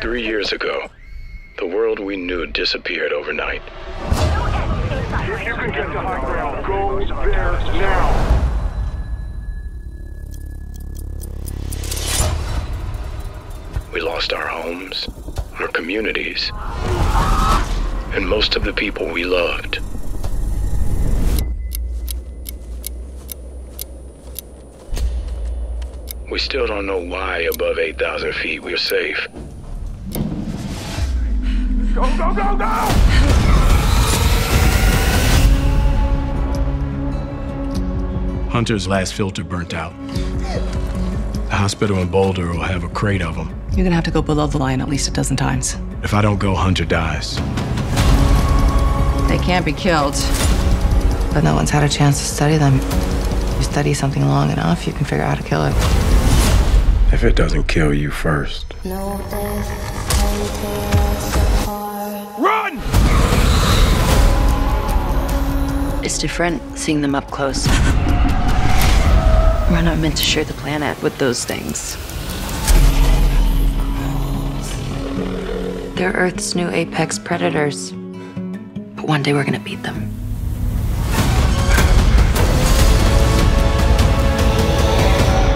Three years ago, the world we knew disappeared overnight. If you can get to high ground, go there now. We lost our homes, our communities, and most of the people we loved. We still don't know why above 8,000 feet we're safe. Go, go, go, go! Hunter's last filter burnt out. The hospital in Boulder will have a crate of them. You're gonna have to go below the line at least a dozen times. If I don't go, Hunter dies. They can't be killed. But no one's had a chance to study them. You study something long enough, you can figure out how to kill it. If it doesn't kill you first. Run! It's different seeing them up close. We're not meant to share the planet with those things. They're Earth's new apex predators. But one day we're gonna beat them.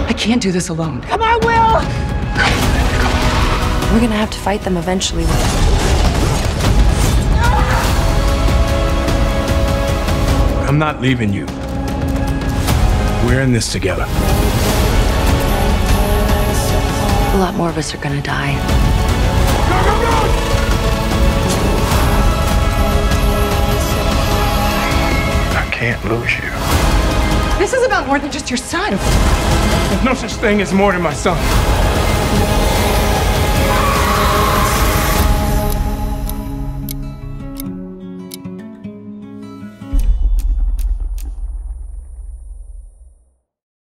I can't do this alone. Come on, Will! We're gonna have to fight them eventually. I'm not leaving you. We're in this together. A lot more of us are gonna die. Go, go, go! I can't lose you. This is about more than just your son. There's no such thing as more than my son.